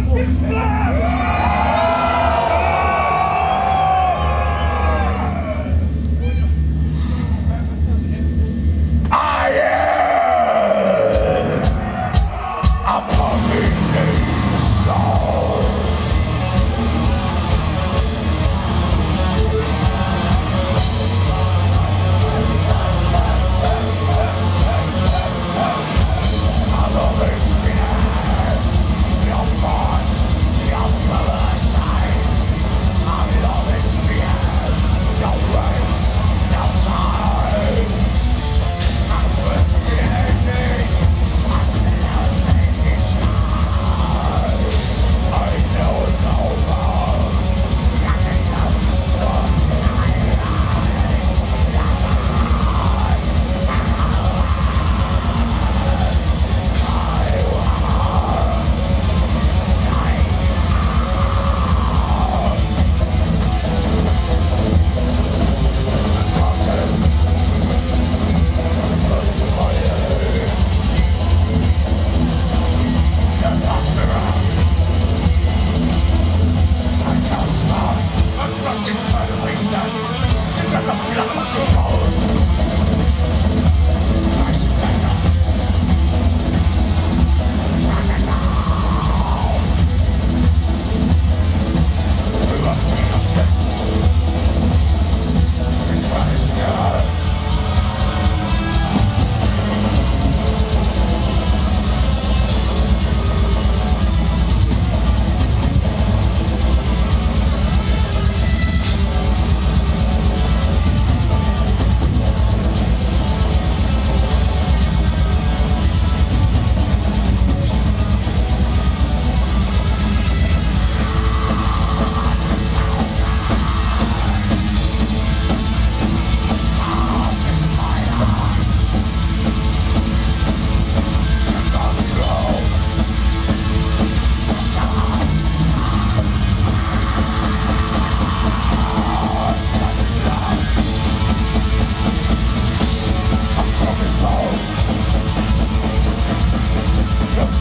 flag!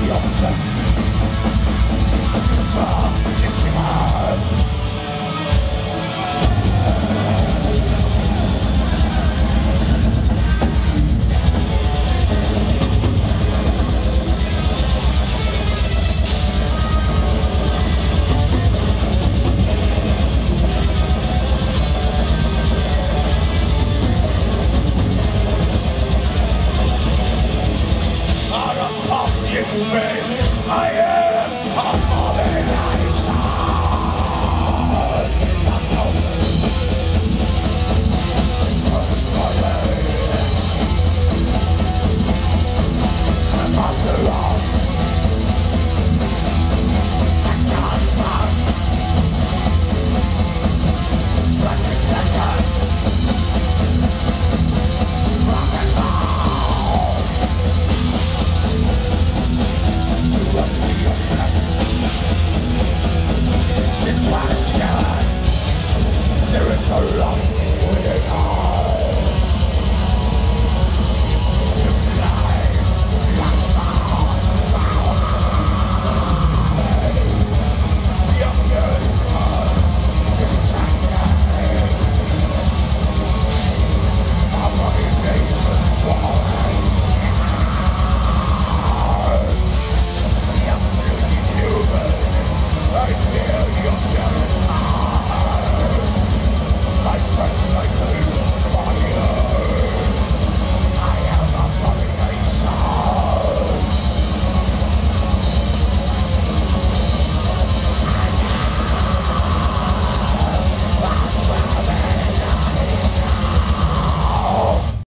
die auch nicht.